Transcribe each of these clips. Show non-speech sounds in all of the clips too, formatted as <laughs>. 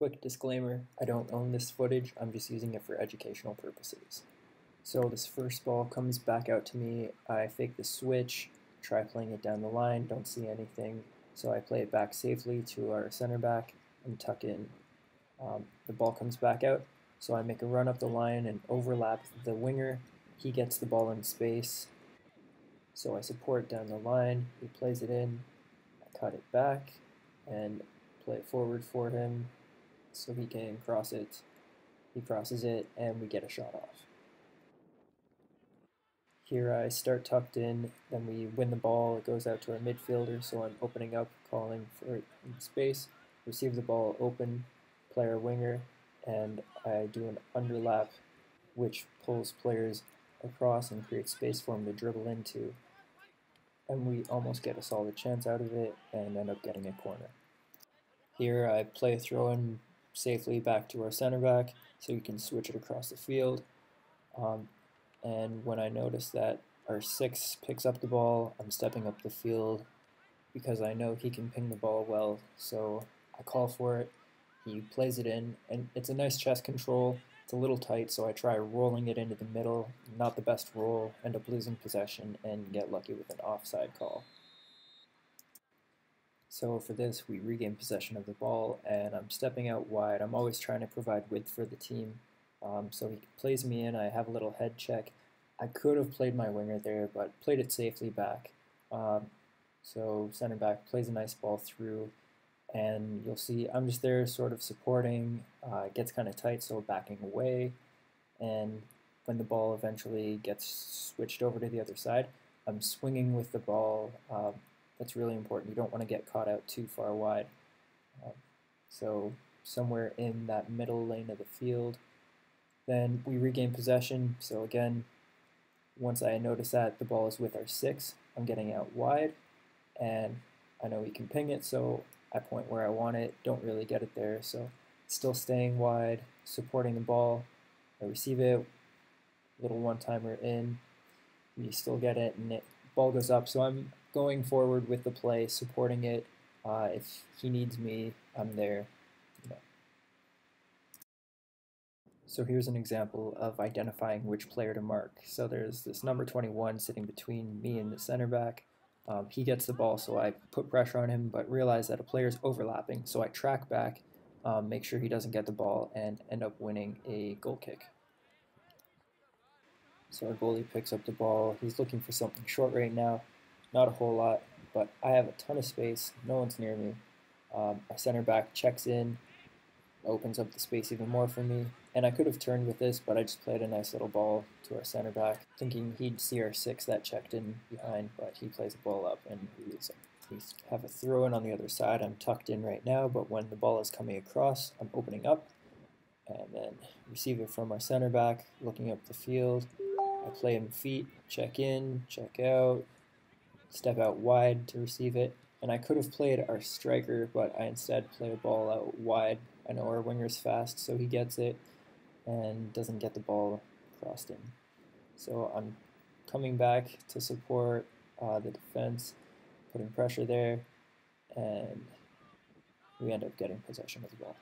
Quick disclaimer, I don't own this footage, I'm just using it for educational purposes. So this first ball comes back out to me, I fake the switch, try playing it down the line, don't see anything, so I play it back safely to our center back and tuck in. Um, the ball comes back out, so I make a run up the line and overlap the winger, he gets the ball in space, so I support down the line, he plays it in, I cut it back, and play it forward for him, so he can cross it. He crosses it and we get a shot off. Here I start tucked in, then we win the ball, it goes out to our midfielder, so I'm opening up, calling for it in space, receive the ball open, player winger, and I do an underlap which pulls players across and creates space for them to dribble into. And we almost get a solid chance out of it and end up getting a corner. Here I play a throw in safely back to our center back so we can switch it across the field. Um, and when I notice that our six picks up the ball, I'm stepping up the field because I know he can ping the ball well. So I call for it. He plays it in, and it's a nice chest control. It's a little tight, so I try rolling it into the middle. Not the best roll, end up losing possession, and get lucky with an offside call. So for this, we regain possession of the ball, and I'm stepping out wide. I'm always trying to provide width for the team. Um, so he plays me in, I have a little head check. I could have played my winger there, but played it safely back. Um, so center back plays a nice ball through, and you'll see I'm just there sort of supporting. Uh, it gets kind of tight, so backing away. And when the ball eventually gets switched over to the other side, I'm swinging with the ball um, that's really important. You don't want to get caught out too far wide. Um, so somewhere in that middle lane of the field. Then we regain possession. So again, once I notice that the ball is with our six, I'm getting out wide, and I know we can ping it, so I point where I want it. Don't really get it there, so still staying wide, supporting the ball. I receive it, little one-timer in. We still get it, and it ball goes up. So I'm going forward with the play, supporting it. Uh, if he needs me, I'm there. You know. So here's an example of identifying which player to mark. So there's this number 21 sitting between me and the center back. Um, he gets the ball, so I put pressure on him, but realize that a player's overlapping. So I track back, um, make sure he doesn't get the ball, and end up winning a goal kick. So our goalie picks up the ball. He's looking for something short right now. Not a whole lot, but I have a ton of space. No one's near me. Um, our center back checks in, opens up the space even more for me. And I could have turned with this, but I just played a nice little ball to our center back, thinking he'd see our six that checked in behind, but he plays the ball up and we lose it. We have a throw in on the other side. I'm tucked in right now, but when the ball is coming across, I'm opening up and then receive it from our center back, looking up the field. I play him feet, check in, check out, step out wide to receive it. And I could have played our striker, but I instead play a ball out wide. I know our winger's fast, so he gets it and doesn't get the ball crossed in. So I'm coming back to support uh, the defense, putting pressure there, and we end up getting possession of the ball.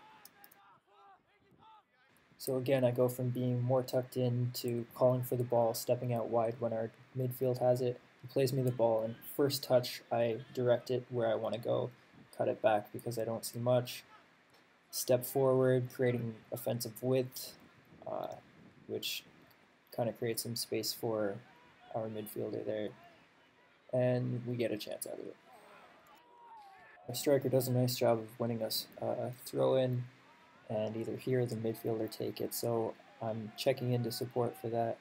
So again, I go from being more tucked in to calling for the ball, stepping out wide when our midfield has it. He plays me the ball, and first touch, I direct it where I want to go, cut it back because I don't see much. Step forward, creating offensive width, uh, which kind of creates some space for our midfielder there, and we get a chance out of it. Our striker does a nice job of winning us a throw in and either he or the midfielder take it. So I'm checking into support for that.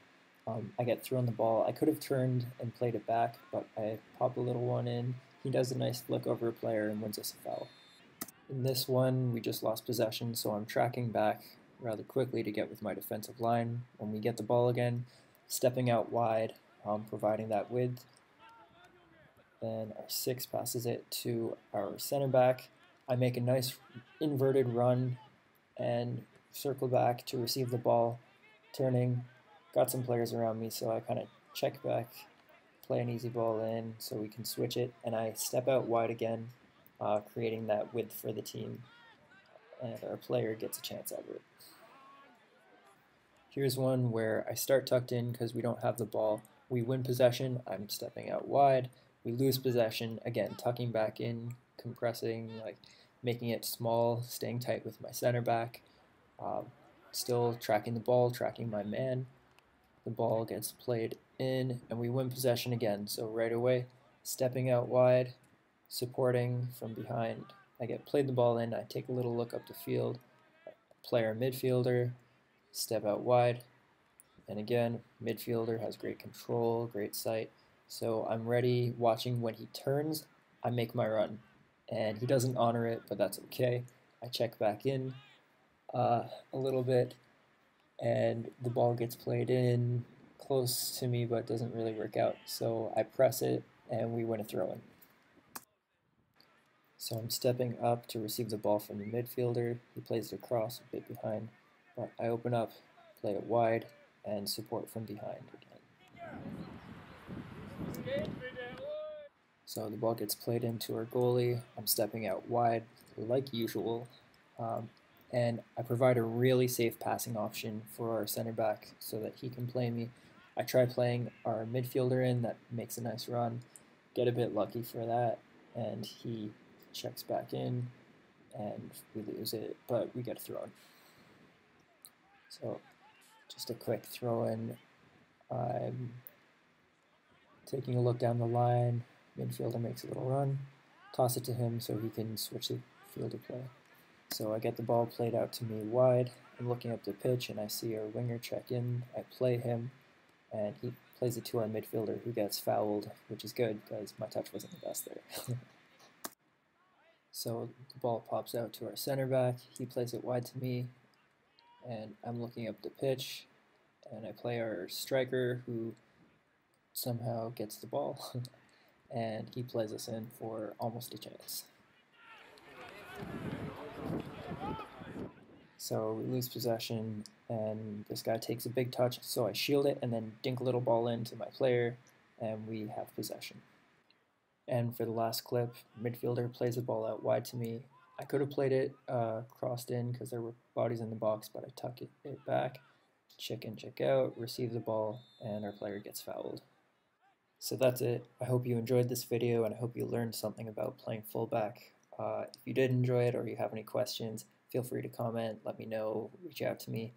Um, I get thrown the ball. I could have turned and played it back, but I pop a little one in. He does a nice flick over a player and wins us a foul. In this one, we just lost possession, so I'm tracking back rather quickly to get with my defensive line. When we get the ball again, stepping out wide, um, providing that width. Then our six passes it to our center back. I make a nice inverted run and circle back to receive the ball, turning. Got some players around me, so I kind of check back, play an easy ball in so we can switch it, and I step out wide again, uh, creating that width for the team. and our player gets a chance at it. Here's one where I start tucked in because we don't have the ball. We win possession, I'm stepping out wide. We lose possession, again, tucking back in, compressing, like making it small, staying tight with my center back. Uh, still tracking the ball, tracking my man. The ball gets played in, and we win possession again. So right away, stepping out wide, supporting from behind. I get played the ball in, I take a little look up the field, player midfielder, step out wide, and again, midfielder has great control, great sight. So I'm ready, watching when he turns, I make my run. And he doesn't honor it, but that's okay. I check back in uh, a little bit, and the ball gets played in close to me, but doesn't really work out. So I press it, and we win a throw in. So I'm stepping up to receive the ball from the midfielder. He plays it across a bit behind, but I open up, play it wide, and support from behind again. So the ball gets played into our goalie. I'm stepping out wide like usual. Um, and I provide a really safe passing option for our center back so that he can play me. I try playing our midfielder in that makes a nice run, get a bit lucky for that, and he checks back in, and we lose it, but we get a throw in. So just a quick throw in. I'm taking a look down the line. Midfielder makes a little run. Toss it to him so he can switch the field of play. So I get the ball played out to me wide. I'm looking up the pitch and I see our winger check in. I play him and he plays it to our midfielder who gets fouled, which is good because my touch wasn't the best there. <laughs> so the ball pops out to our center back. He plays it wide to me and I'm looking up the pitch and I play our striker who somehow gets the ball <laughs> and he plays us in for almost a chance. So we lose possession, and this guy takes a big touch, so I shield it and then dink a little ball into my player, and we have possession. And for the last clip, midfielder plays the ball out wide to me. I could have played it uh, crossed in because there were bodies in the box, but I tuck it, it back, check in, check out, receive the ball, and our player gets fouled. So that's it. I hope you enjoyed this video and I hope you learned something about playing fullback. Uh, if you did enjoy it or you have any questions, feel free to comment, let me know, reach out to me.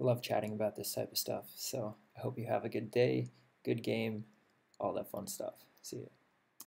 I love chatting about this type of stuff. So I hope you have a good day, good game, all that fun stuff. See you.